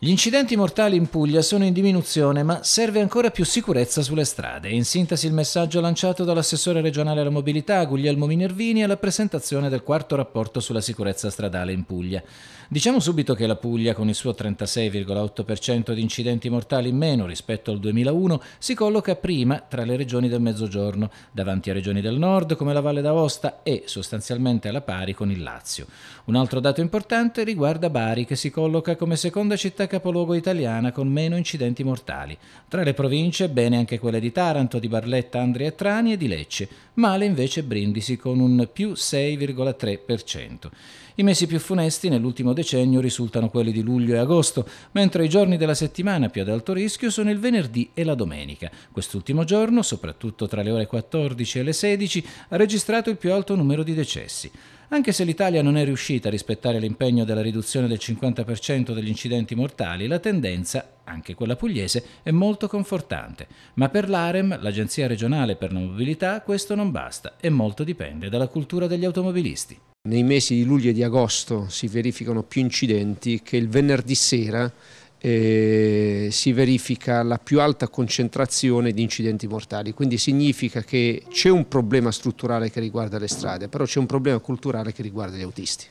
Gli incidenti mortali in Puglia sono in diminuzione, ma serve ancora più sicurezza sulle strade. In sintesi il messaggio lanciato dall'assessore regionale alla mobilità Guglielmo Minervini alla presentazione del quarto rapporto sulla sicurezza stradale in Puglia. Diciamo subito che la Puglia, con il suo 36,8% di incidenti mortali in meno rispetto al 2001, si colloca prima tra le regioni del Mezzogiorno, davanti a regioni del Nord come la Valle d'Aosta e sostanzialmente alla pari con il Lazio. Un altro dato importante riguarda Bari, che si colloca come seconda città capoluogo italiana con meno incidenti mortali. Tra le province, bene anche quelle di Taranto, di Barletta, Andria e Trani e di Lecce, male invece Brindisi con un più 6,3%. I mesi più funesti nell'ultimo decennio risultano quelli di luglio e agosto, mentre i giorni della settimana più ad alto rischio sono il venerdì e la domenica. Quest'ultimo giorno, soprattutto tra le ore 14 e le 16, ha registrato il più alto numero di decessi. Anche se l'Italia non è riuscita a rispettare l'impegno della riduzione del 50% degli incidenti mortali, la tendenza, anche quella pugliese, è molto confortante. Ma per l'AREM, l'Agenzia regionale per la mobilità, questo non basta e molto dipende dalla cultura degli automobilisti. Nei mesi di luglio e di agosto si verificano più incidenti che il venerdì sera eh, si verifica la più alta concentrazione di incidenti mortali, quindi significa che c'è un problema strutturale che riguarda le strade, però c'è un problema culturale che riguarda gli autisti.